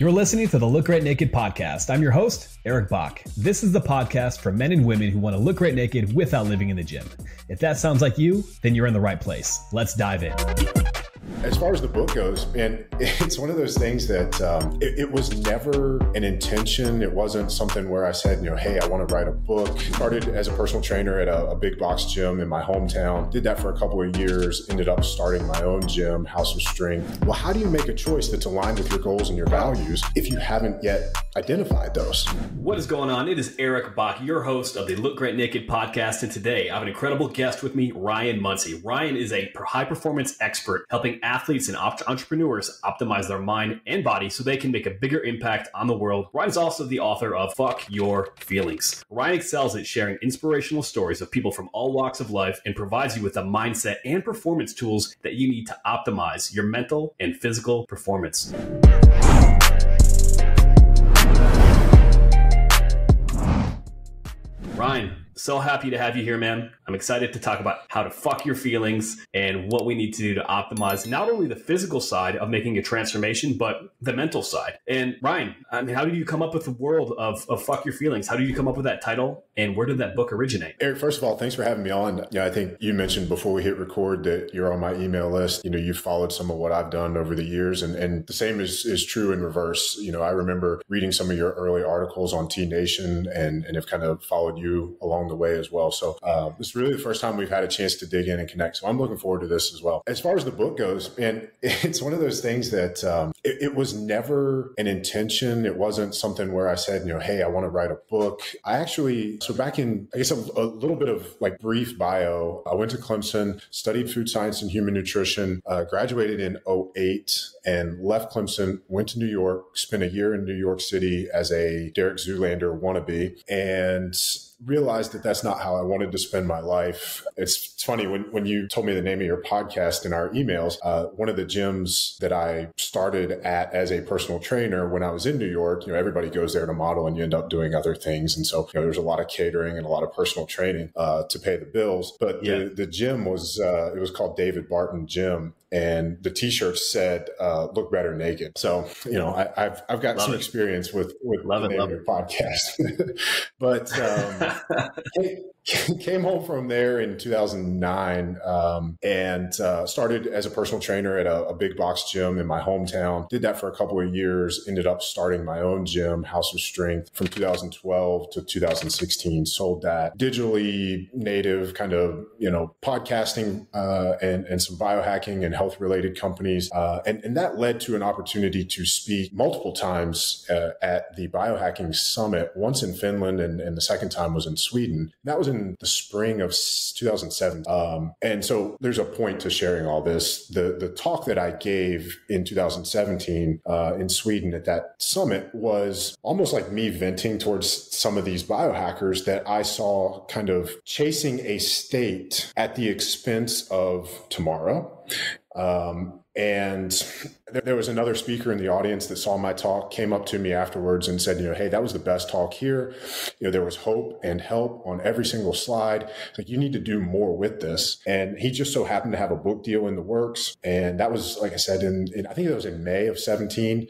You're listening to the Look Great Naked podcast. I'm your host, Eric Bach. This is the podcast for men and women who want to look great naked without living in the gym. If that sounds like you, then you're in the right place. Let's dive in. As far as the book goes, and it's one of those things that um, it, it, was never an intention. It wasn't something where I said, you know, hey, I want to write a book. Started as a personal trainer at a, a big box gym in my hometown. Did that for a couple of years. Ended up starting my own gym, House of Strength. Well, how do you make a choice that's aligned with your goals and your values if you haven't yet identified those? What is going on? It is Eric Bach, your host of the Look Great Naked podcast, and today I have an incredible guest with me, Ryan Munsey. Ryan is a high performance expert helping athletes and entrepreneurs optimize their mind and body so they can make a bigger impact on the world. Ryan is also the author of Fuck Your Feelings. Ryan excels at sharing inspirational stories of people from all walks of life and provides you with the mindset and performance tools that you need to optimize your mental and physical performance. Ryan, so happy to have you here, man. I'm excited to talk about how to fuck your feelings and what we need to do to optimize not only the physical side of making a transformation, but the mental side. And Ryan, I mean, how did you come up with the world of, of fuck your feelings? How did you come up with that title? And where did that book originate? Eric, first of all, thanks for having me on. Yeah, I think you mentioned before we hit record that you're on my email list. You know, you've followed some of what I've done over the years, and, and the same is, is true in reverse. You know, I remember reading some of your early articles on T Nation and, and have kind of followed you along the way as well. So uh, this is really the first time we've had a chance to dig in and connect. So I'm looking forward to this as well. As far as the book goes, and it's one of those things that um, it, it was never an intention. It wasn't something where I said, you know, hey, I want to write a book. I actually, so back in, I guess a, a, little bit of like brief bio, I went to Clemson, studied food science and human nutrition, uh, graduated in 08 and left Clemson, went to New York, spent a year in New York City as a Derek Zoolander wannabe. And realized that that's not how I wanted to spend my life. It's, it's funny when, when you told me the name of your podcast in our emails, uh, one of the gyms that I started at as a personal trainer when I was in New York, you know, everybody goes there to model and you end up doing other things. And so, you know, there's a lot of catering and a lot of personal training, uh, to pay the bills. But yeah. the, the gym was, uh, it was called David Barton Gym and the t-shirt said uh, look better naked so you know I, have I've got love some it. experience with with love the name of podcast but um, came home from there in 2009 um, and uh, started as a personal trainer at a, a, big box gym in my hometown. Did that for a couple of years. Ended up starting my own gym, House of Strength, from 2012 to 2016. Sold that digitally native kind of you know podcasting uh, and and some biohacking and health related companies, uh, and and that led to an opportunity to speak multiple times uh, at the biohacking summit. Once in Finland, and, and the second time was in Sweden. That was in the spring of 2007. Um, and so there's a point to sharing all this. The, the talk that I gave in 2017 uh, in Sweden at that summit was almost like me venting towards some of these biohackers that I saw kind of chasing a state at the expense of tomorrow. Um, and there was another speaker in the audience that saw my talk, came up to me afterwards and said, you know, hey, that was the best talk here. You know, there was hope and help on every single slide. Like, you need to do more with this. And he just so happened to have a book deal in the works. And that was, like I said, in, in I think it was in May of 17.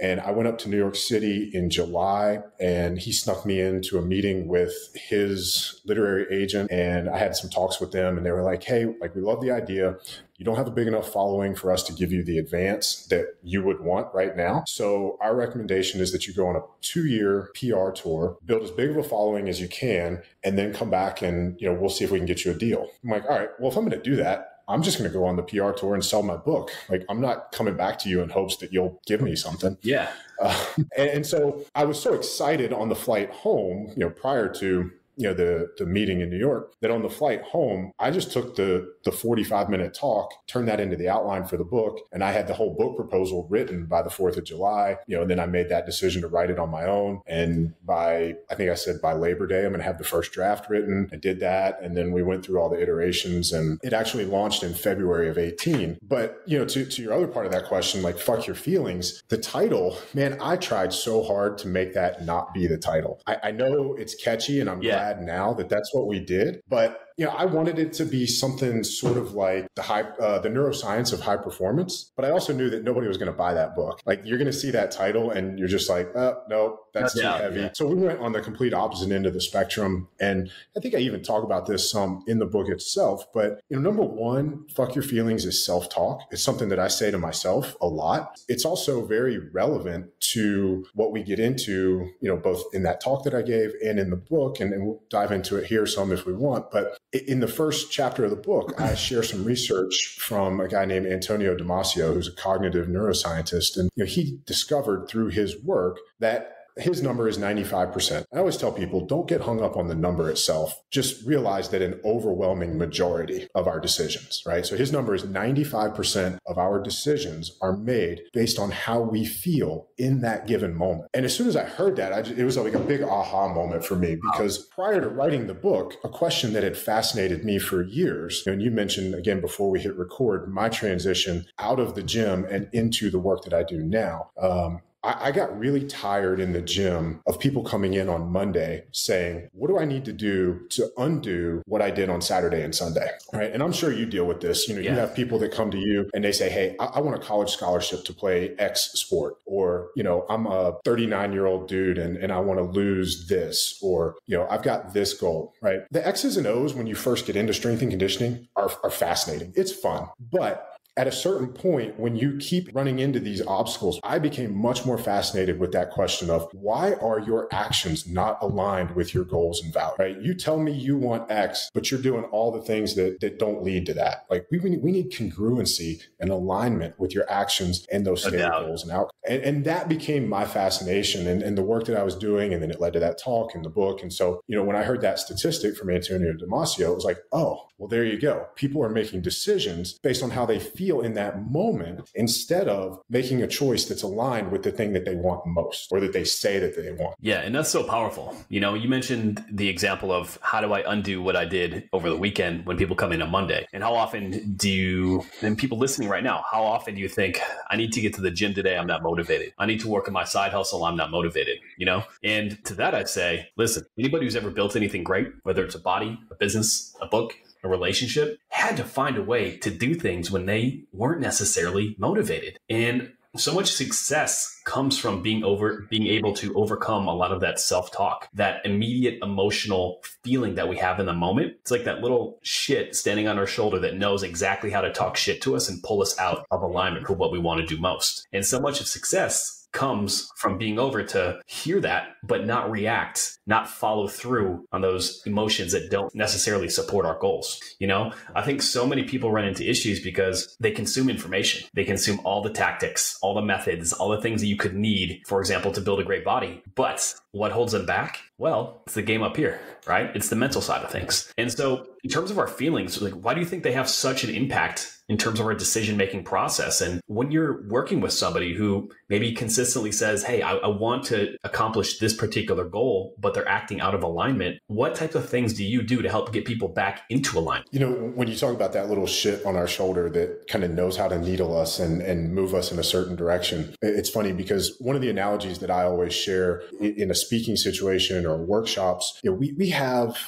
And I went up to New York City in July and he snuck me into a meeting with his literary agent. And I had some talks with them and they were like, Hey, like, we love the idea. You don't have a big enough following for us to give you the advance that you would want right now. So our recommendation is that you go on a two year PR tour, build as big of a following as you can, and then come back and, you know, we'll see if we can get you a deal. I'm like, all right, well, if I'm going to do that, I'm just going to go on the PR tour and sell my book. Like, I'm not coming back to you in hopes that you'll give me something. Yeah. Uh, and, and so I was so excited on the flight home, you know, prior to you know the the meeting in New York that on the flight home I just took the the 45 minute talk turned that into the outline for the book and I had the whole book proposal written by the 4th of July you know and then I made that decision to write it on my own. And by I think I said by Labor Day I'm going to have the first draft written. I did that and then we went through all the iterations and it actually launched in February of 18 but you know to to your other part of that question like fuck your feelings the title man I tried so hard to make that not be the title. I, I know it's catchy and I'm yeah. glad glad now that that's what we did. But you know, I wanted it to be something sort of like the high, uh, the neuroscience of high performance. But I also knew that nobody was going to buy that book. Like you're going to see that title and you're just like, oh, no, that's too heavy. Yeah. So we went on the complete opposite end of the spectrum. And I think I even talk about this some in the book itself. But you know, number one, fuck your feelings is self talk. It's something that I say to myself a lot. It's also very relevant to what we get into, you know, both in that talk that I gave and in the book. And, and we'll dive into it here some if we want. But in the first chapter of the book, I share some research from a guy named Antonio Damasio, who's a cognitive neuroscientist. And you know, he discovered through his work that his number is 95%. I always tell people don't get hung up on the number itself. Just realize that an overwhelming majority of our decisions, right? So his number is 95% of our decisions are made based on how we feel in that given moment. And as soon as I heard that, I just, it was like a big aha moment for me because prior to writing the book, a question that had fascinated me for years, and you mentioned again before we hit record, my transition out of the gym and into the work that I do now. Um, I, got really tired in the gym of people coming in on Monday saying, What do I need to do to undo what I did on Saturday and Sunday? Right. And I'm sure you deal with this. You know, yeah. you have people that come to you and they say, Hey, I, I want a college scholarship to play X sport. Or, you know, I'm a 39 year old dude and, and I want to lose this. Or, you know, I've got this goal. Right. The X's and O's when you first get into strength and conditioning are, are fascinating. It's fun. But at a certain point, when you keep running into these obstacles, I became much more fascinated with that question of why are your actions not aligned with your goals and values, right? You tell me you want X, but you're doing all the things that, that don't lead to that. Like we, we need congruency and alignment with your actions and those stated goals and outcomes. And, and that became my fascination and, and the work that I was doing. And then it led to that talk and the book. And so, you know, when I heard that statistic from Antonio Damasio, it was like, oh, well, there you go. People are making decisions based on how they feel in that moment instead of making a choice that's aligned with the thing that they want most or that they say that they want. Yeah. And that's so powerful. You know, you mentioned the example of how do I undo what I did over the weekend when people come in on Monday? And how often do you, and people listening right now, how often do you think, I need to get to the gym today? I'm not motivated. I need to work on my side hustle. I'm not motivated, you know? And to that, I'd say, listen, anybody who's ever built anything great, whether it's a body, a business, a book, a relationship had to find a way to do things when they weren't necessarily motivated. And so much success comes from being over being able to overcome a lot of that self-talk that immediate emotional feeling that we have in the moment it's like that little shit standing on our shoulder that knows exactly how to talk shit to us and pull us out of alignment for what we want to do most and so much of success comes from being over to hear that, but not react, not follow through on those emotions that don't necessarily support our goals. You know, I think so many people run into issues because they consume information. They consume all the tactics, all the methods, all the things that you could need, for example, to build a great body. But what holds them back? Well, it's the game up here, right? It's the mental side of things. And so, in terms of our feelings, like, why do you think they have such an impact in terms of our decision making process. And when you're working with somebody who maybe consistently says, Hey, I, I, want to accomplish this particular goal, but they're acting out of alignment, what types of things do you do to help get people back into alignment? You know, when you talk about that little shit on our shoulder that kind of knows how to needle us and, and move us in a certain direction, it's funny because one of the analogies that I always share in a speaking situation or workshops, you know, we, we have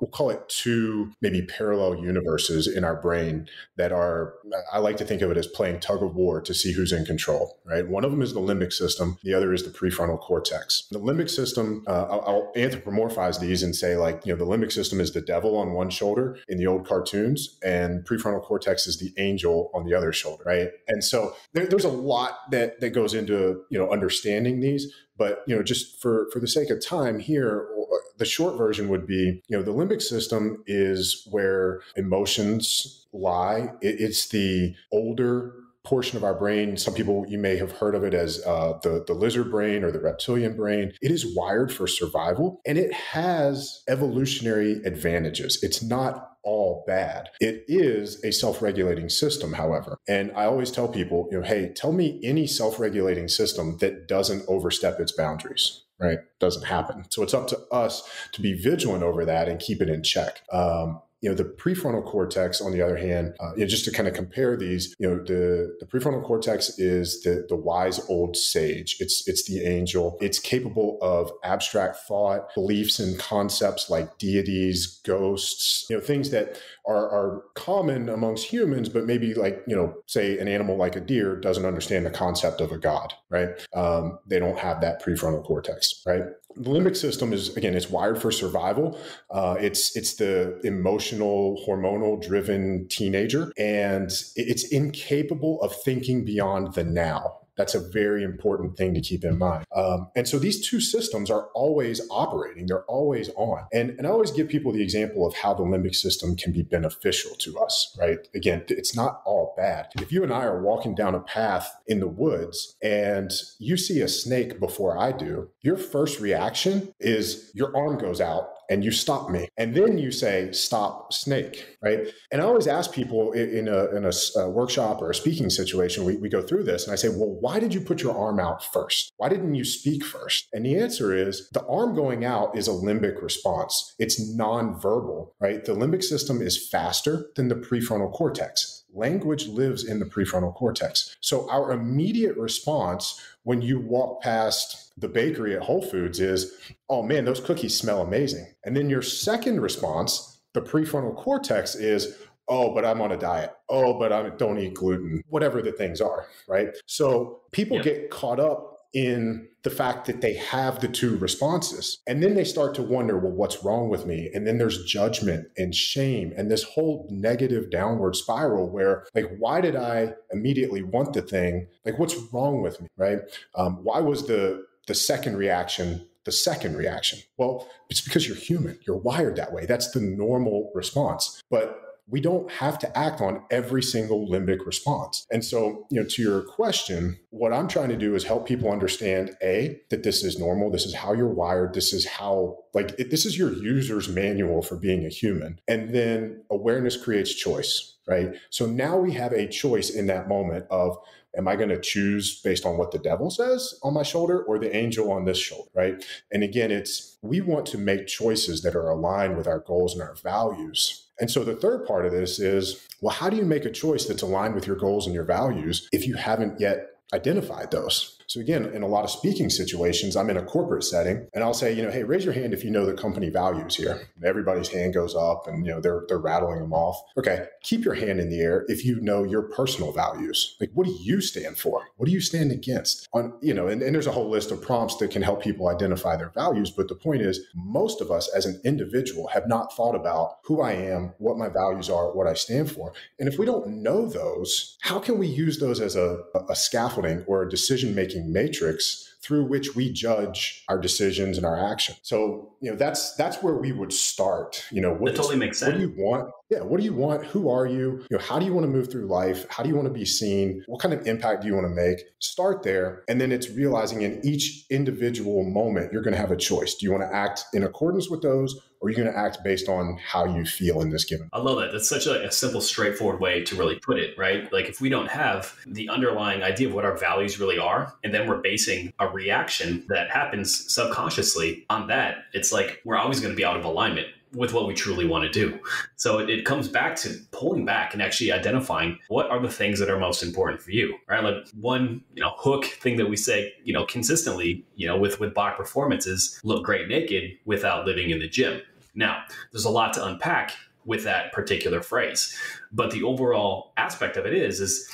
we'll call it two maybe parallel universes in our brain that are i like to think of it as playing tug of war to see who's in control right? One of them is the limbic system the other is the prefrontal cortex. The limbic system uh, I'll, I'll anthropomorphize these and say like you know the limbic system is the devil on one shoulder in the old cartoons and prefrontal cortex is the angel on the other shoulder right? And so there, there's a lot that that goes into you know understanding these but you know just for for the sake of time here the short version would be you know the limbic system is where emotions lie it, it's the older portion of our brain. Some people, you may have heard of it as uh, the, the lizard brain or the reptilian brain. It is wired for survival and it has evolutionary advantages. It's not all bad. It is a self regulating system, however. And I always tell people, you know, hey, tell me any self regulating system that doesn't overstep its boundaries right doesn't happen. So it's up to us to be vigilant over that and keep it in check. Um, you know, the prefrontal cortex, on the other hand, uh, you know, just to kind of compare these, you know, the, the prefrontal cortex is the, the wise old sage. It's, it's the angel. It's capable of abstract thought, beliefs and concepts like deities, ghosts, you know, things that are, are common amongst humans, but maybe like, you know, say an animal like a deer doesn't understand the concept of a god, right? Um, they don't have that prefrontal cortex, right? The limbic system is again, it's wired for survival. Uh, it's it's the emotional, hormonal driven teenager, and it's incapable of thinking beyond the now. That's a very important thing to keep in mind. Um, and so these two systems are always operating, they're always on. And, and I always give people the example of how the limbic system can be beneficial to us, right? Again, it's not all bad. If you and I are walking down a path in the woods and you see a snake before I do, your first reaction is your arm goes out and you stop me. And then you say, stop snake, right? And I always ask people in a, in a, a workshop or a speaking situation, we, we go through this and I say, well, why did you put your arm out first? Why didn't you speak first? And the answer is the arm going out is a limbic response. It's nonverbal, right? The limbic system is faster than the prefrontal cortex. Language lives in the prefrontal cortex. So our immediate response when you walk past the bakery at Whole Foods is, oh man, those cookies smell amazing. And then your second response, the prefrontal cortex is, oh, but I'm on a diet. Oh, but I don't eat gluten, whatever the things are, right? So people get caught up in the fact that they have the two responses. And then they start to wonder, well, what's wrong with me? And then there's judgment and shame and this whole negative downward spiral where, like, why did I immediately want the thing? Like, what's wrong with me, right? Um, why was the the second reaction the second reaction? Well, it's because you're human. You're wired that way. That's the normal response. But we don't have to act on every single limbic response. And so, you know, to your question, what I'm trying to do is help people understand A, that this is normal. This is how you're wired. This is how, like, it, this is your user's manual for being a human. And then awareness creates choice, right? So now we have a choice in that moment of, am I going to choose based on what the devil says on my shoulder or the angel on this shoulder, right? And again, it's we want to make choices that are aligned with our goals and our values and so the third part of this is well, how do you make a choice that's aligned with your goals and your values if you haven't yet identified those? So again, in a lot of speaking situations, I'm in a corporate setting and I'll say, you know, hey, raise your hand if you know the company values here. And everybody's hand goes up and you know they're they're rattling them off. Okay, keep your hand in the air if you know your personal values. Like what do you stand for? What do you stand against? On you know, and, and there's a whole list of prompts that can help people identify their values. But the point is, most of us as an individual have not thought about who I am, what my values are, what I stand for. And if we don't know those, how can we use those as a, a scaffolding or a decision making matrix through which we judge our decisions and our actions. So, you know, that's that's where we would start. You know, what totally makes sense. What do you want? Yeah, what do you want? Who are you? You know, how do you want to move through life? How do you want to be seen? What kind of impact do you want to make? Start there, and then it's realizing in each individual moment you're going to have a choice. Do you want to act in accordance with those, or are you going to act based on how you feel in this given? I love that. That's such a, a, simple, straightforward way to really put it, right? Like if we don't have the underlying idea of what our values really are, and then we're basing a reaction that happens subconsciously on that, it's like we're always going to be out of alignment with what we truly want to do. So it, it, comes back to pulling back and actually identifying what are the things that are most important for you, right? Like one, you know, hook thing that we say, you know, consistently, you know, with with Bach performance is look great naked without living in the gym. Now, there's a lot to unpack with that particular phrase, but the overall aspect of it is is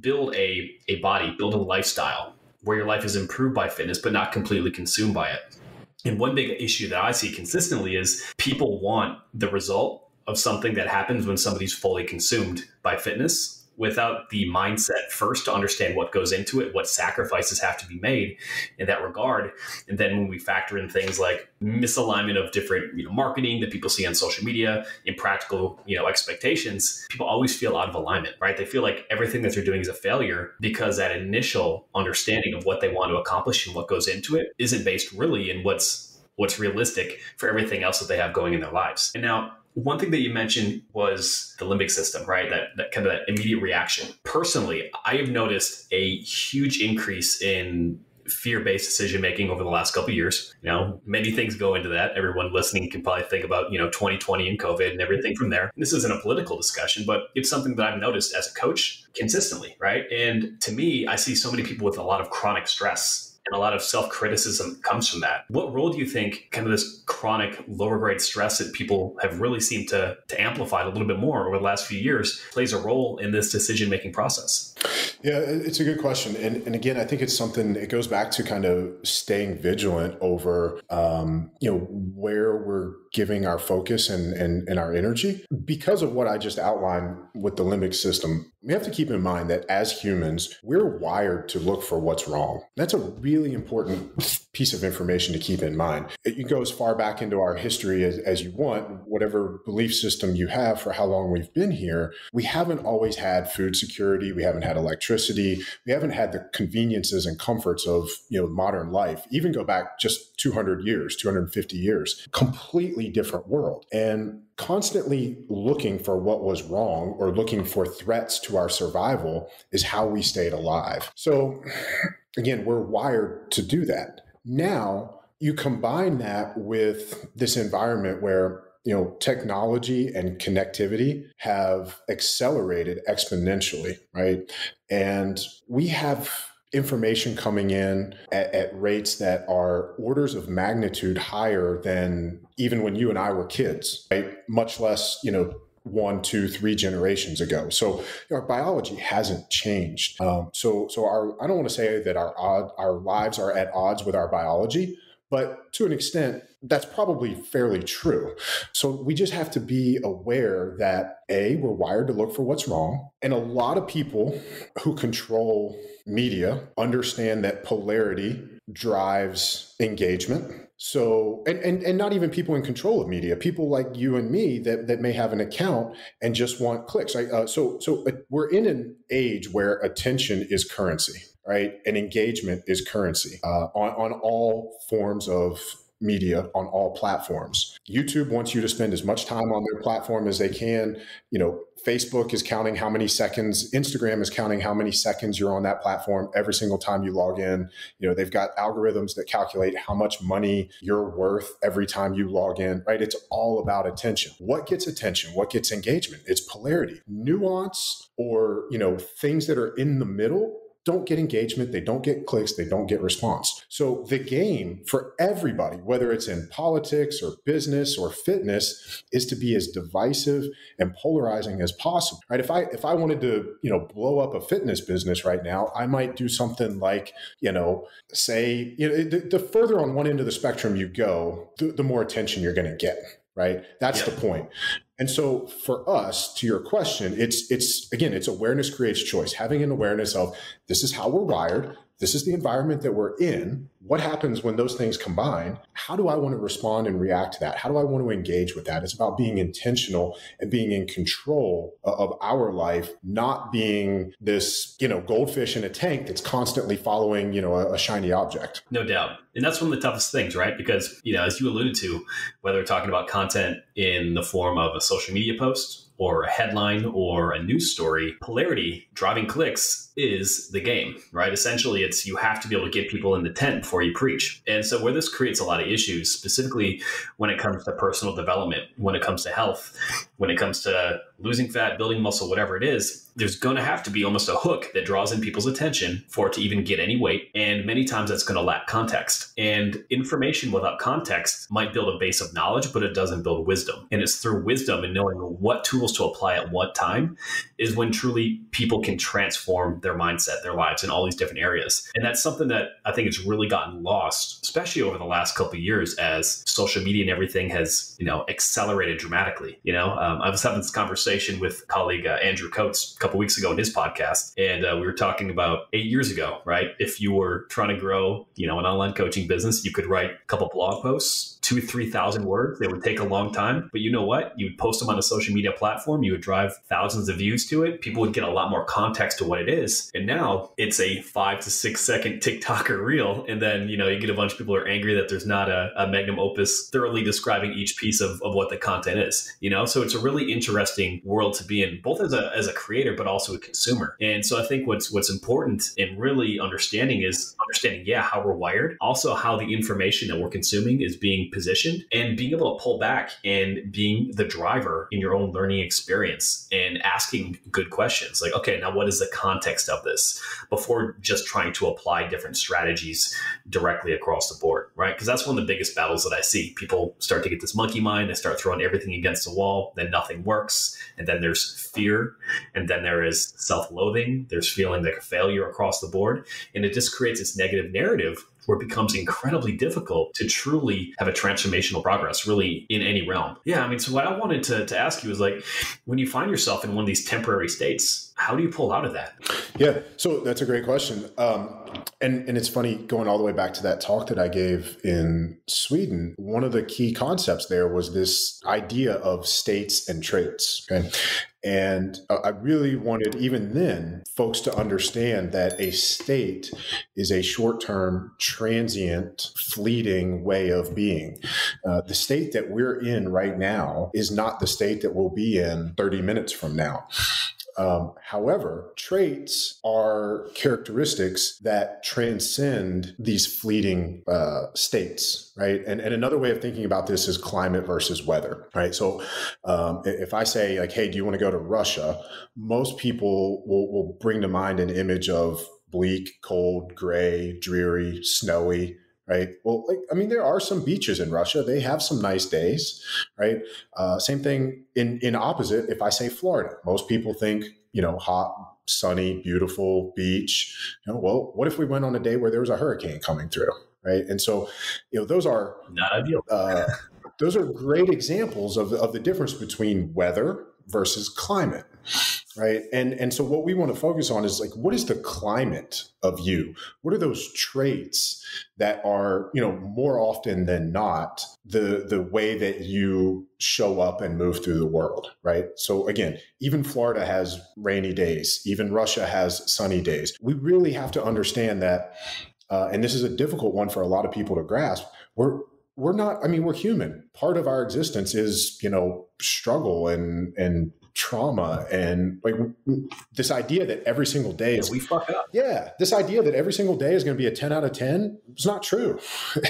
build a a body, build a lifestyle where your life is improved by fitness, but not completely consumed by it. And one big issue that I see consistently is people want the result of something that happens when somebody's fully consumed by fitness without the mindset first to understand what goes into it, what sacrifices have to be made in that regard. And then when we factor in things like misalignment of different you know, marketing that people see on social media, impractical you know expectations, people always feel out of alignment, right? They feel like everything that they're doing is a failure because that initial understanding of what they want to accomplish and what goes into it isn't based really in what's what's realistic for everything else that they have going in their lives. And now one thing that you mentioned was the limbic system, right? That, that kind of that immediate reaction. Personally, I have noticed a huge increase in fear based decision making over the last couple years. You know, many things go into that. Everyone listening can probably think about, you know, 2020 and COVID and everything from there. This isn't a political discussion, but it's something that I've noticed as a coach consistently, right? And to me, I see so many people with a lot of chronic stress and a lot of self criticism comes from that. What role do you think kind of this chronic lower grade stress that people have really seemed to, to amplify a little bit more over the last few years plays a role in this decision making process? Yeah, it's a good question. And, and again, I think it's something, it goes back to kind of staying vigilant over, um, you know, where we're giving our focus and, and, and our energy. Because of what I just outlined with the limbic system, we have to keep in mind that as humans, we're wired to look for what's wrong. That's a really important piece of information to keep in mind. You go as far back into our history as, as you want, whatever belief system you have for how long we've been here, we haven't always had food security, we haven't had electricity, we haven't had the conveniences and comforts of you know modern life. Even go back just 200 years, 250 years, completely different world. And constantly looking for what was wrong or looking for threats to our survival is how we stayed alive. So again, we're wired to do that. Now, you combine that with this environment where you know technology and connectivity have accelerated exponentially right and we have information coming in at, at, rates that are orders of magnitude higher than even when you and I were kids, right? Much less, you know, one, two, three generations ago. So our biology hasn't changed. Um, so so our I don't want to say that our odd, our lives are at odds with our biology, but to an extent, that's probably fairly true. So we just have to be aware that A, we're wired to look for what's wrong. And a lot of people who control media understand that polarity drives engagement. So, and, and, and not even people in control of media, people like you and me that, that may have an account and just want clicks. Right? Uh, so, so uh, we're in an age where attention is currency, right? And engagement is currency uh, on, on all forms of media on all platforms. YouTube wants you to spend as much time on their platform as they can. You know, Facebook is counting how many seconds, Instagram is counting how many seconds you're on that platform every single time you log in. You know, they've got algorithms that calculate how much money you're worth every time you log in, right? It's all about attention. What gets attention? What gets engagement? It's polarity. Nuance or, you know, things that are in the middle don't get engagement, they don't get clicks, they don't get response. So the game for everybody, whether it's in politics or business or fitness, is to be as divisive and polarizing as possible. Right? If I if I wanted to, you know, blow up a fitness business right now, I might do something like, you know, say, you know, the, the further on one end of the spectrum you go, the, the more attention you're going to get right that's the point and so for us, to your question, it's it's again, it's awareness creates choice. Having an awareness of this is how we're wired, this is the environment that we're in. What happens when those things combine? How do I want to respond and react to that? How do I want to engage with that? It's about being intentional and being in control of our life, not being this, you know, goldfish in a tank that's constantly following, you know, a, a shiny object. No doubt. And that's one of the toughest things, right? Because, you know, as you alluded to, whether we're talking about content in the form of a social media post or a headline or a news story, polarity driving clicks is the game, right? Essentially, it's you have to be able to get people in the tent before you preach. And so, where this creates a lot of issues, specifically when it comes to personal development, when it comes to health, when it comes to losing fat, building muscle, whatever it is, there's going to have to be almost a hook that draws in people's attention for it to even get any weight. And many times that's going to lack context. And information without context might build a base of knowledge, but it doesn't build wisdom. And it's through wisdom and knowing what tools to apply at what time is when truly people can transform their mindset, their lives in all these different areas. And that's something that I think has really gotten lost, especially over the last couple of years as social media and everything has, you know, accelerated dramatically. You know, um, I was having this conversation with colleague uh, Andrew Coates a couple weeks ago in his podcast, and uh, we were talking about eight years ago, right? If you were trying to grow, you know, an online coaching business, you could write a couple blog posts, two, three thousand words. They would take a long time, but you know what? You would post them on a social media platform. You would drive thousands of views to it. People would get a lot more context to what it is. And now it's a five to six second TikTok or reel, and then you know you get a bunch of people who are angry that there's not a, a magnum opus thoroughly describing each piece of, of what the content is. You know, so it's a really interesting world to be in, both as a as a creator but also a consumer. And so I think what's what's important in really understanding is understanding, yeah, how we're wired, also how the information that we're consuming is being positioned, and being able to pull back and being the driver in your own learning experience and asking good questions. Like, okay, now what is the context of this before just trying to apply different strategies directly across the board, right? Because that's one of the biggest battles that I see. People start to get this monkey mind, they start throwing everything against the wall, then nothing works. And then there's fear, and then there is self loathing, there's feeling like a failure across the board. And it just creates this negative narrative where it becomes incredibly difficult to truly have a transformational progress, really in any realm. Yeah, I mean, so what I wanted to, to ask you is like, when you find yourself in one of these temporary states, how do you pull out of that? Yeah, so that's a great question. Um, and, and it's funny going all the way back to that talk that I gave in Sweden. One of the key concepts there was this idea of states and traits. Okay. And I really wanted, even then, folks to understand that a state is a short term, transient, fleeting way of being. Uh, the state that we're in right now is not the state that we'll be in 30 minutes from now. Um, however, traits are characteristics that transcend these fleeting uh, states, right? And, and another way of thinking about this is climate versus weather, right? So um, if I say, like, hey, do you want to go to Russia? Most people will, will bring to mind an image of bleak, cold, gray, dreary, snowy, right? Well, like, I mean, there are some beaches in Russia. They have some nice days, right? Uh, same thing in, in opposite. If I say Florida, most people think, you know, hot, sunny, beautiful beach. You know, well, what if we went on a day where there was a hurricane coming through, right? And so, you know, those are not ideal. uh, those are great examples of, of the difference between weather versus climate right? And and so what we want to focus on is like what is the climate of you? What are those traits that are you know more often than not the the way that you show up and move through the world right? So again even florida has rainy days even russia has sunny days. We really have to understand that uh, and this is a difficult one for a lot of people to grasp we're we're not i mean we're human. Part of our existence is you know struggle and and trauma and like this idea that every single day is we fuck up. Yeah, this idea that every single day is going to be a ten out of ten is not true.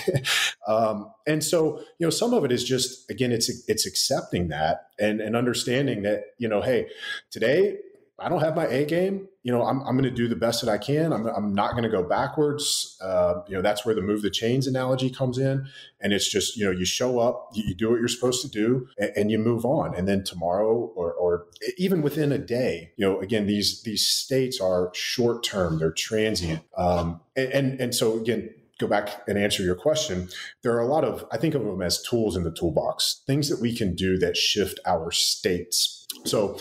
um, and so you know, some of it is just again, it's it's accepting that and and understanding that you know, hey, today I don't have my A game, you know, I'm, I'm going to do the best that I can. I'm, I'm not going to go backwards. Uh, you know, that's where the move the chains analogy comes in. And it's just, you know, you show up, you, you do what you're supposed to do, and, and, you move on. And then tomorrow, or, or even within a day, you know, again, these these states are short term, they're transient, um, and, and and so again, go back and answer your question, there are a lot of, I think of them as tools in the toolbox, things that we can do that shift our states. So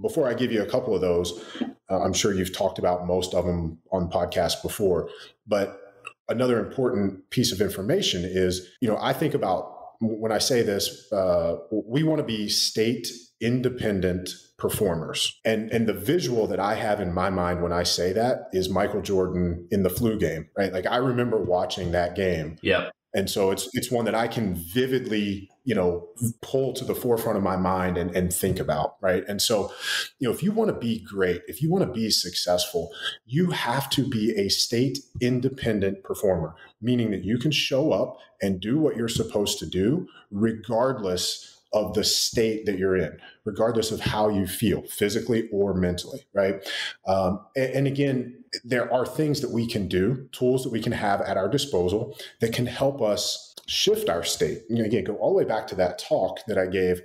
before I give you a couple of those, uh, I'm sure you've talked about most of them on podcasts before, but another important piece of information is, you know, I think about when I say this, uh, we want to be state independent performers. And and the visual that I have in my mind when I say that is Michael Jordan in the flu game, right? Like I remember watching that game. Yeah. And so it's it's one that I can vividly, you know, pull to the forefront of my mind and, and think about, right? And so, you know, if you want to be great, if you want to be successful, you have to be a state independent performer, meaning that you can show up and do what you're supposed to do, regardless of the state that you're in, regardless of how you feel physically or mentally, right? Um, and, and, again, there are things that we can do, tools that we can have at our disposal that can help us shift our state. Again, go all the way back to that talk that I gave.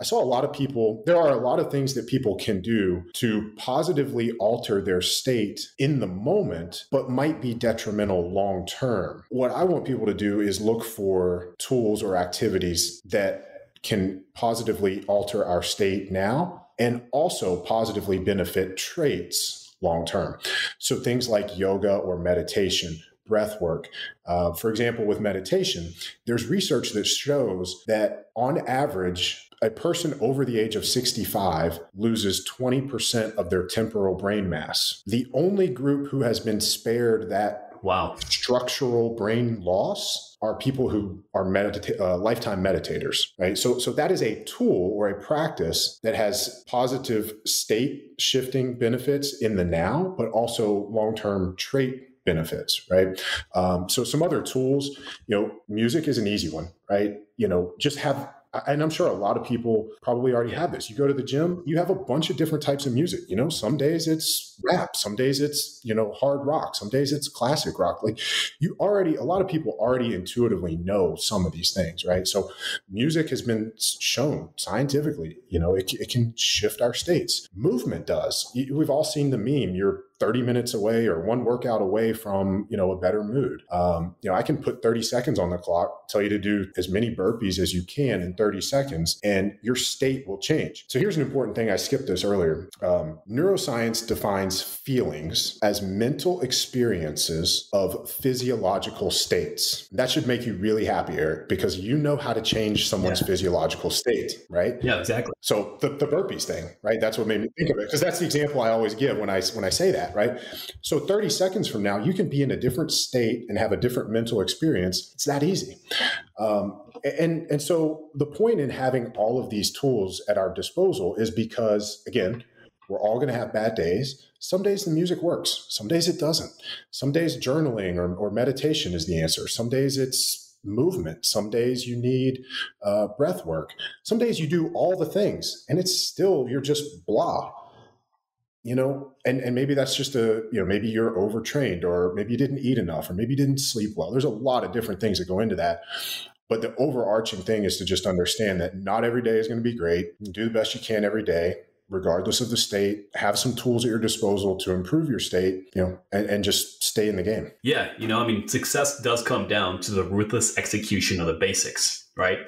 I saw a lot of people, there are a lot of things that people can do to positively alter their state in the moment, but might be detrimental long term. What I want people to do is look for tools or activities that can positively alter our state now and also positively benefit traits long term. So things like yoga or meditation, breath work. Uh, for example, with meditation, there's research that shows that on average, a person over the age of 65 loses 20% of their temporal brain mass. The only group who has been spared that wow structural brain loss are people who are medita- uh, lifetime meditators, right? So, so that is a tool or a practice that has positive state shifting benefits in the now, but also long term trait benefits, right? Um, so some other tools, you know, music is an easy one, right? You know, just have and I'm sure a lot of people probably already have this. You go to the gym, you have a bunch of different types of music. You know, some days it's rap, some days it's, you know, hard rock, some days it's classic rock. Like you already, a lot of people already intuitively know some of these things, right? So music has been shown scientifically, you know, it, it can shift our states. Movement does. We've all seen the meme, you're 30 minutes away or one workout away from you know a better mood. Um, you know i can put 30 seconds on the clock tell you to do as many burpees as you can in 30 seconds and your state will change. So here's an important thing i skipped this earlier. Um, neuroscience defines feelings as mental experiences of physiological states. That should make you really happy eric because you know how to change someone's yeah. physiological state right? Yeah exactly. So the, the burpees thing right? That's what made me think of it because that's the example i always give when i when i say that right? So 30 seconds from now, you can be in a different state and have a different mental experience. It's that easy. Um, and, and so the point in having all of these tools at our disposal is because, again, we're all going to have bad days. Some days the music works, some days it doesn't. Some days journaling or, or meditation is the answer. Some days it's movement. Some days you need uh, breath work. Some days you do all the things and it's still, you're just blah you know and and maybe that's just a you know maybe you're overtrained or maybe you didn't eat enough or maybe you didn't sleep well. There's a lot of different things that go into that. But the overarching thing is to just understand that not every day is going to be great. Do the best you can every day regardless of the state have some tools at your disposal to improve your state you know and, and just stay in the game yeah you know i mean success does come down to the ruthless execution of the basics right?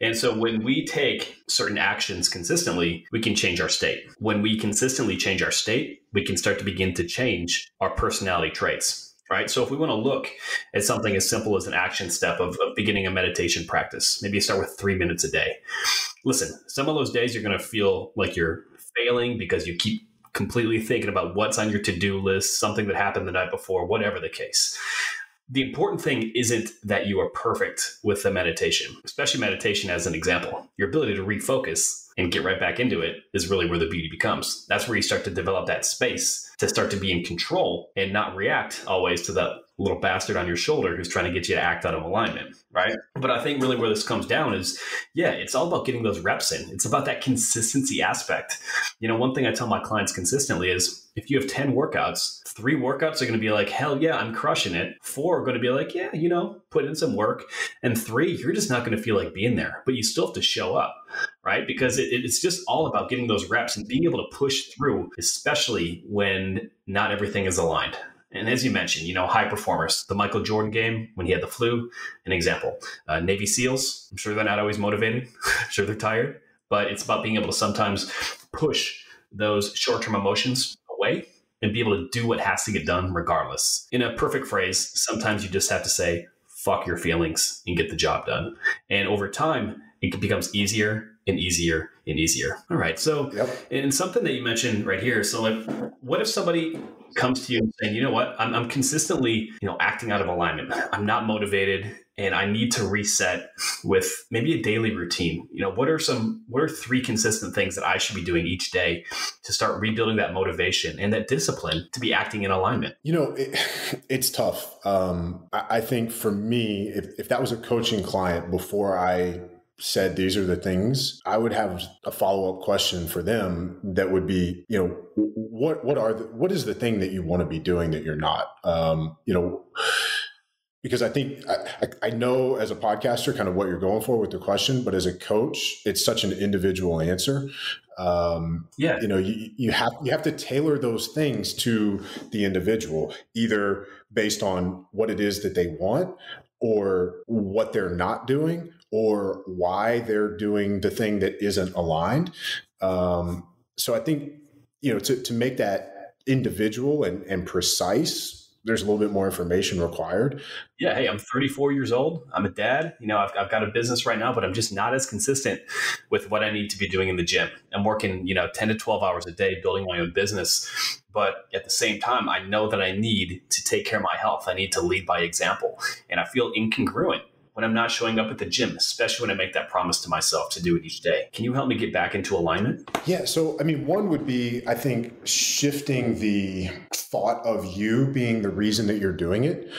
And so when we take certain actions consistently, we can change our state. When we consistently change our state, we can start to begin to change our personality traits. Right. So if we want to look at something as simple as an action step of, of beginning a meditation practice, maybe you start with three minutes a day. Listen, some of those days you're going to feel like you're failing because you keep completely thinking about what's on your to-do list, something that happened the night before, whatever the case the important thing isn't that you are perfect with the meditation, especially meditation as an example. Your ability to refocus and get right back into it is really where the beauty becomes. That's where you start to develop that space to start to be in control and not react always to that little bastard on your shoulder who's trying to get you to act out of alignment, right? But I think really where this comes down is, yeah, it's all about getting those reps in. It's about that consistency aspect. You know, one thing I tell my clients consistently is if you have 10 workouts, three workouts are going to be like, hell yeah, I'm crushing it. Four are going to be like, yeah, you know, put in some work. And three, you're just not going to feel like being there, but you still have to show up, right? Because it, it's just all about getting those reps and being able to push through, especially when not everything is aligned. And as you mentioned, you know, high performers, the Michael Jordan game when he had the flu, an example. Uh, Navy SEALs, I'm sure they're not always motivated. I'm sure they're tired, but it's about being able to sometimes push those short term emotions away and be able to do what has to get done regardless. In a perfect phrase, sometimes you just have to say, fuck your feelings and get the job done. And over time, it becomes easier and easier and easier. All right. So, yep. and something that you mentioned right here. So, like, what if somebody comes to you and saying, you know what, I'm, I'm consistently, you know, acting out of alignment. I'm not motivated and I need to reset with maybe a daily routine. You know, what are some, what are three consistent things that I should be doing each day to start rebuilding that motivation and that discipline to be acting in alignment? You know, it, it's tough. Um, I, I think for me, if, if that was a coaching client before I said these are the things, I would have a follow up question for them that would be, you know, what what are the, what is the thing that you want to be doing that you're not? Um, you know, because I think I, I know as a podcaster kind of what you're going for with the question, but as a coach, it's such an individual answer. Um, yeah, you know, you, you have you have to tailor those things to the individual, either based on what it is that they want or what they're not doing or why they're doing the thing that isn't aligned. Um, so I think, you know, to, to make that individual and, and precise, there's a little bit more information required. Yeah. Hey, I'm 34 years old. I'm a dad. You know, I've, I've got a business right now, but I'm just not as consistent with what I need to be doing in the gym. I'm working, you know, 10 to 12 hours a day building my own business. But at the same time, I know that I need to take care of my health. I need to lead by example. And I feel incongruent when I'm not showing up at the gym, especially when I make that promise to myself to do it each day? Can you help me get back into alignment? Yeah. So, I mean, one would be, I think, shifting the thought of you being the reason that you're doing it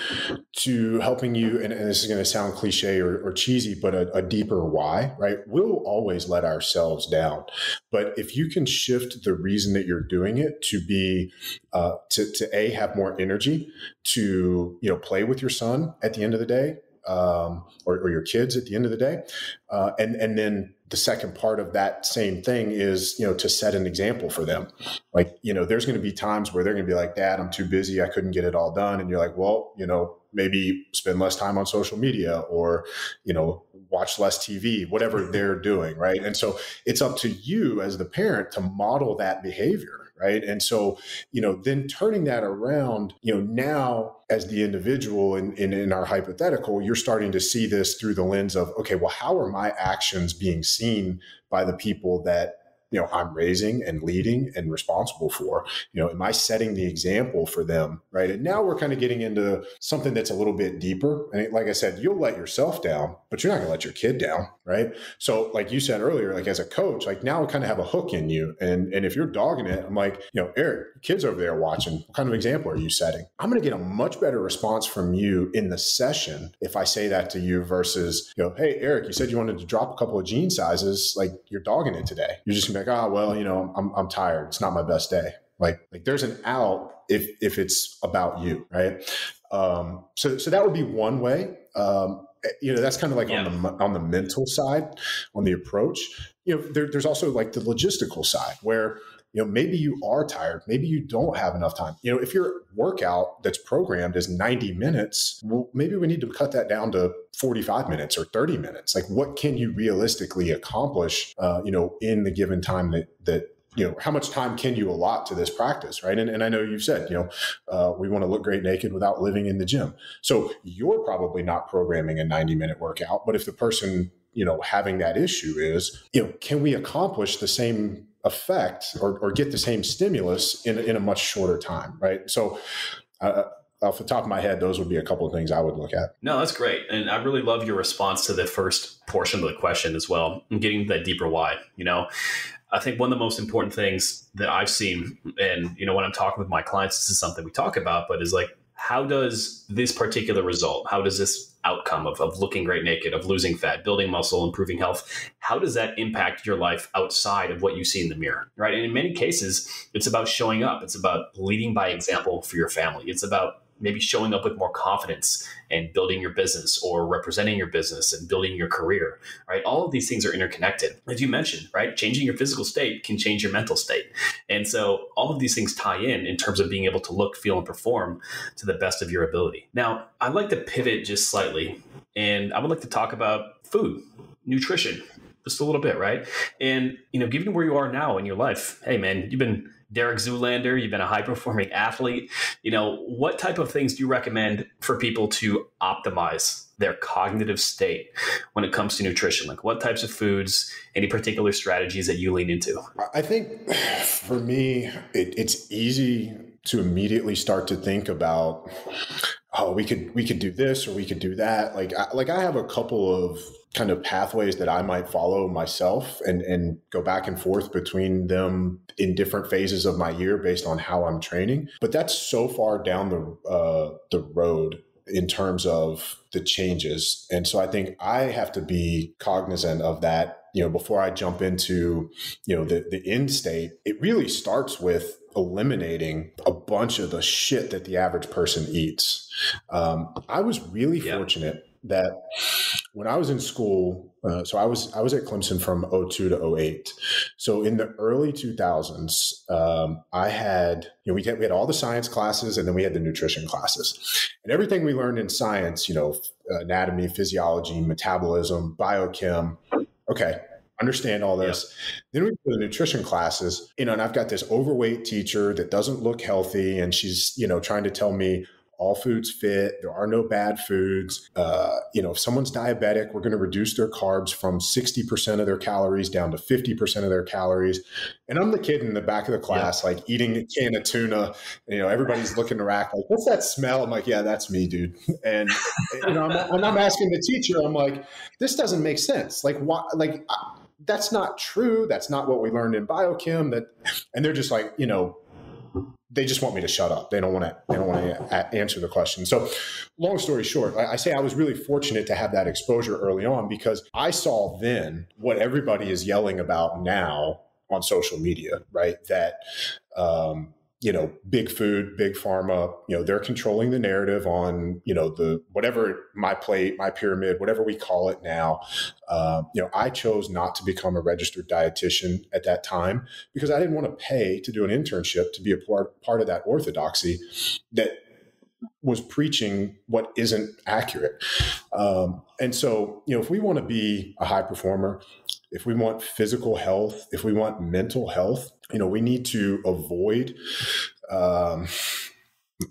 to helping you, and, and this is going to sound cliche or, or cheesy, but a, a deeper why, right? We'll always let ourselves down. But if you can shift the reason that you're doing it to be, uh, to, to A, have more energy, to, you know, play with your son at the end of the day, um, or, or, your kids at the end of the day. Uh, and, and then the second part of that same thing is, you know, to set an example for them. Like, you know, there's going to be times where they're going to be like, Dad, I'm too busy. I couldn't get it all done. And you're like, well, you know, maybe spend less time on social media or, you know, watch less TV, whatever they're doing. Right. And so it's up to you as the parent to model that behavior right? And so you know then turning that around you know now as the individual in, in, in our hypothetical you're starting to see this through the lens of okay well how are my actions being seen by the people that you know I'm raising and leading and responsible for. You know, am I setting the example for them, right? And now we're kind of getting into something that's a little bit deeper. And like I said, you'll let yourself down, but you're not going to let your kid down, right? So, like you said earlier, like as a coach, like now we kind of have a hook in you, and and if you're dogging it, I'm like, you know, Eric, kids over there watching. What kind of example are you setting? I'm going to get a much better response from you in the session if I say that to you versus, you know, hey, Eric, you said you wanted to drop a couple of jean sizes, like you're dogging it today. You're just like, oh, well, you know, I'm, I'm tired. It's not my best day. Like, like there's an out if, if it's about you. Right. Um, so, so that would be one way. Um, you know, that's kind of like yeah. on the, on the mental side, on the approach, you know, there, there's also like the logistical side where, you know, maybe you are tired. Maybe you don't have enough time. You know, if your workout that's programmed is 90 minutes, well, maybe we need to cut that down to 45 minutes or 30 minutes. Like, what can you realistically accomplish, uh, you know, in the given time that, that, you know, how much time can you allot to this practice, right? And, and I know you've said, you know, uh, we want to look great naked without living in the gym. So you're probably not programming a 90 minute workout, but if the person, you know, having that issue is, you know, can we accomplish the same effect or, or get the same stimulus in, in a much shorter time, right? So, uh, off the top of my head, those would be a couple of things I would look at. No, that's great. And I really love your response to the first portion of the question as well, and getting that deeper why. You know, I think one of the most important things that I've seen, and, you know, when I'm talking with my clients, this is something we talk about, but is like, how does this particular result, how does this outcome of, of looking great naked, of losing fat, building muscle, improving health, how does that impact your life outside of what you see in the mirror? Right. And in many cases, it's about showing up. It's about leading by example for your family. It's about maybe showing up with more confidence and building your business or representing your business and building your career, right? All of these things are interconnected. As you mentioned, right? Changing your physical state can change your mental state. And so all of these things tie in in terms of being able to look, feel, and perform to the best of your ability. Now, I'd like to pivot just slightly and I would like to talk about food, nutrition, just a little bit, right? And, you know, given where you are now in your life, hey, man, you've been Derek Zoolander, you've been a high performing athlete. You know, what type of things do you recommend for people to optimize their cognitive state when it comes to nutrition? Like what types of foods, any particular strategies that you lean into? I think for me, it, it's easy to immediately start to think about oh we could we could do this or we could do that like I, like I have a couple of kind of pathways that I might follow myself and and go back and forth between them in different phases of my year based on how I'm training. But that's so far down the uh, the road in terms of the changes, and so I think I have to be cognizant of that. You know, before I jump into you know the the end state, it really starts with eliminating a bunch of the shit that the average person eats. Um, I was really yeah. fortunate that when I was in school, uh, so I was I was at Clemson from 02 to 08. So in the early 2000s, um, I had you know we had, we had all the science classes and then we had the nutrition classes, and everything we learned in science, you know, anatomy, physiology, metabolism, biochem. Okay, understand all this. Then we go to the nutrition classes, you know, and I've got this overweight teacher that doesn't look healthy, and she's you know trying to tell me all foods fit. There are no bad foods. Uh, you know, if someone's diabetic, we're going to reduce their carbs from 60% of their calories down to 50% of their calories. And I'm the kid in the back of the class, yeah. like eating a can of tuna. You know, everybody's looking around like, what's that smell? I'm like, yeah, that's me, dude. And, you know, I'm, I'm asking the teacher, I'm like, this doesn't make sense. Like, why? Like, that's not true. That's not what we learned in biochem. That, and they're just like, you know, they just want me to shut up. They don't want to. They don't want to answer the question. So, long story short, I, I say I was really fortunate to have that exposure early on because I saw then what everybody is yelling about now on social media, right? That um, you know, big food, big pharma, you know, they're controlling the narrative on, you know, the whatever my plate, my pyramid, whatever we call it now. Uh, you know, I chose not to become a registered dietitian at that time because I didn't want to pay to do an internship to be a part, part of that orthodoxy that was preaching what isn't accurate. Um, and so, you know, if we want to be a high performer, if we want physical health, if we want mental health, you know, we need to avoid. Um,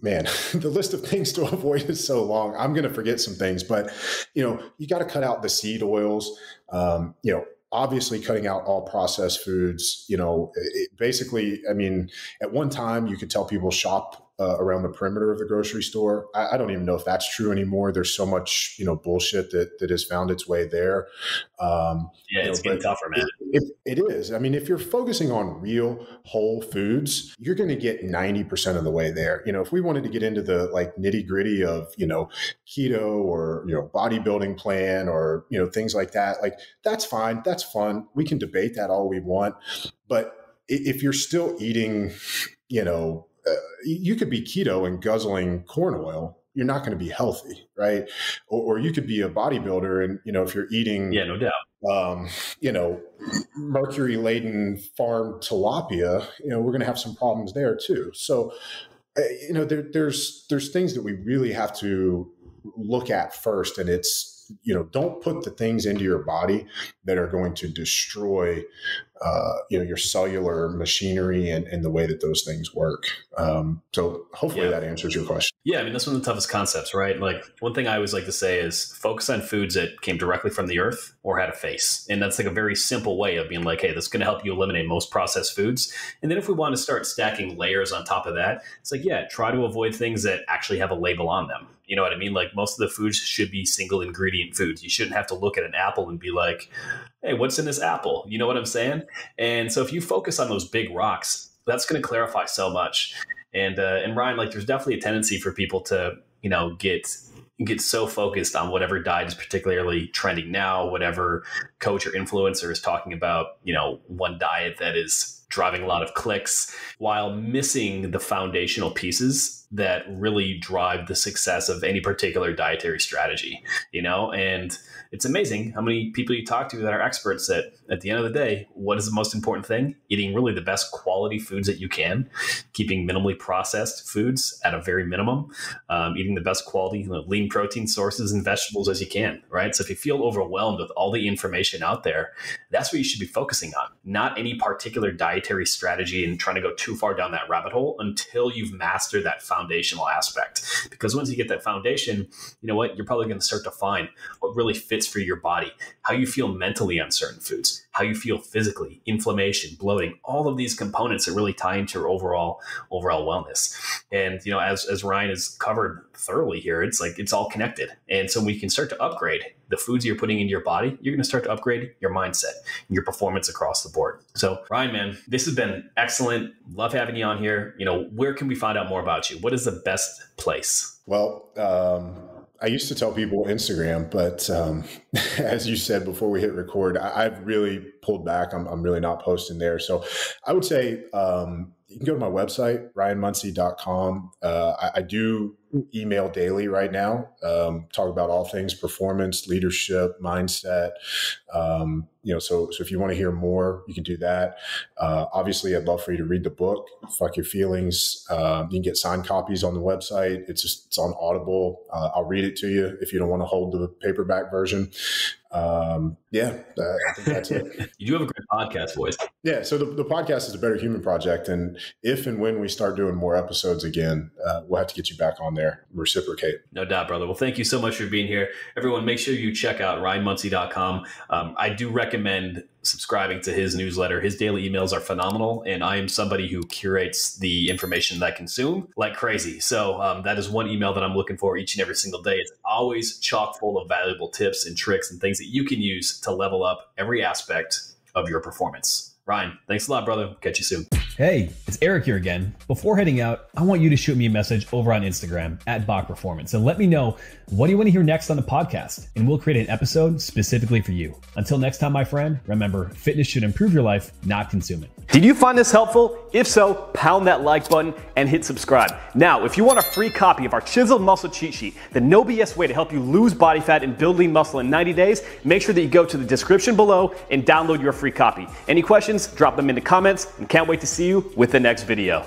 man, the list of things to avoid is so long. I'm going to forget some things, but you know, you got to cut out the seed oils. Um, you know, obviously cutting out all processed foods. You know, basically, I mean, at one time you could tell people shop uh, around the perimeter of the grocery store. I, I, don't even know if that's true anymore. There's so much, you know, bullshit that that has found its way there. Um, yeah, it's know, getting tougher, man. It, it, it is. I mean, if you're focusing on real whole foods, you're going to get 90% of the way there. You know, if we wanted to get into the like nitty gritty of, you know, keto or, you know, bodybuilding plan or, you know, things like that, like that's fine. That's fun. We can debate that all we want. But if you're still eating, you know, uh, you could be keto and guzzling corn oil you're not going to be healthy right? Or, or, you could be a bodybuilder and you know if you're eating yeah no doubt. um, you know mercury laden farm tilapia you know we're going to have some problems there too. So uh, you know there, there's there's things that we really have to look at first and it's you know don't put the things into your body that are going to destroy uh, you know your cellular machinery and, and the way that those things work. Um, so hopefully yeah. that answers your question. Yeah, I mean that's one of the toughest concepts, right? Like one thing I always like to say is focus on foods that came directly from the earth or had a face, and that's like a very simple way of being like, hey, this is going to help you eliminate most processed foods. And then if we want to start stacking layers on top of that, it's like yeah, try to avoid things that actually have a label on them. You know what I mean? Like most of the foods should be single ingredient foods. You shouldn't have to look at an apple and be like, hey, what's in this apple? You know what I'm saying? And so if you focus on those big rocks, that's going to clarify so much. And uh, and Ryan, like, there's definitely a tendency for people to you know get get so focused on whatever diet is particularly trending now, whatever coach or influencer is talking about, you know, one diet that is driving a lot of clicks while missing the foundational pieces that really drive the success of any particular dietary strategy, you know? And it's amazing how many people you talk to that are experts that at the end of the day, what is the most important thing? Eating really the best quality foods that you can, keeping minimally processed foods at a very minimum, um, eating the best quality you know, lean protein sources and vegetables as you can, right? So if you feel overwhelmed with all the information out there, that's what you should be focusing on, not any particular dietary strategy and trying to go too far down that rabbit hole until you've mastered that foundational aspect. Because once you get that foundation, you know what? You're probably going to start to find what really fits for your body, how you feel mentally on certain foods, how you feel physically, inflammation, bloating, all of these components that really tie into your overall overall wellness. And you know, as as Ryan has covered thoroughly here, it's like it's all connected. And so we can start to upgrade the foods you're putting into your body, you're going to start to upgrade your mindset and your performance across the board. So, Ryan, man, this has been excellent. Love having you on here. You know, where can we find out more about you? What is the best place? Well, um, I used to tell people Instagram, but um, as you said before we hit record, I, have really pulled back. I'm, I'm, really not posting there. So I would say um, you can go to my website, ryanmunsey.com. Uh, I, I do email daily right now, um, talk about all things performance, leadership, mindset. Um, you know, so so if you want to hear more, you can do that. Uh, obviously, I'd love for you to read the book. Fuck your feelings. Um, you can get signed copies on the website. It's just it's on Audible. Uh, I'll read it to you if you don't want to hold the paperback version. Um, yeah, I think that's it. you do have a great podcast voice. Yeah, so the, the podcast is a Better Human Project. And if and when we start doing more episodes again, uh, we'll have to get you back on there, reciprocate. No doubt, brother. Well, thank you so much for being here. Everyone, make sure you check out ryanmunsey.com. Um, I do recommend subscribing to his newsletter. His daily emails are phenomenal, and I am somebody who curates the information that I consume like crazy. So um, that is one email that I'm looking for each and every single day. It's always chock full of valuable tips and tricks and things that you can use to level up every aspect of your performance. Ryan, thanks a lot, brother. Catch you soon. Hey, it's Eric here again. Before heading out, I want you to shoot me a message over on Instagram at Bach Performance and let me know what do you want to hear next on the podcast, and we'll create an episode specifically for you. Until next time, my friend, remember fitness should improve your life, not consume it. Did you find this helpful? If so, pound that like button and hit subscribe. Now, if you want a free copy of our Chiseled Muscle Cheat Sheet, the no BS way to help you lose body fat and build lean muscle in 90 days, make sure that you go to the description below and download your free copy. Any questions? Drop them in the comments and can't wait to see you with the next video.